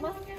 Mungkin,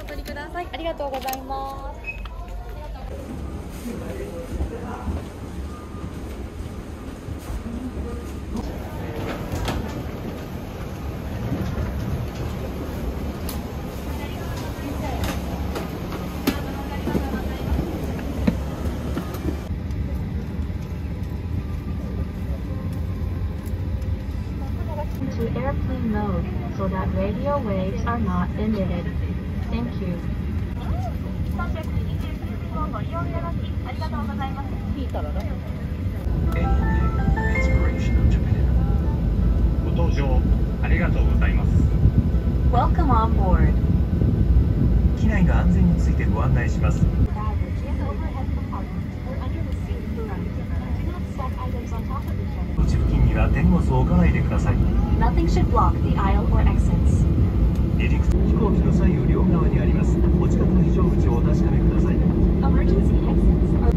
お取りください。ありがとうございます「口付近には天を置かないでください Nothing should block the aisle or exits. 離陸飛行機の左右両側にありますお近くの非常口をお確かめください Emergency exits are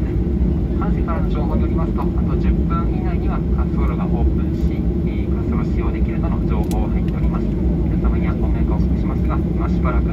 監視からの情報によりますと、あと10分以内には滑走路がオープンし、えー滑走路を使用できるとの情報が入っております。皆様にはご迷惑をおかけしますが、今しばらく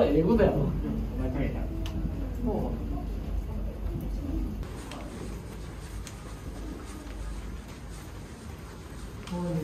は英語だよ。もう。もう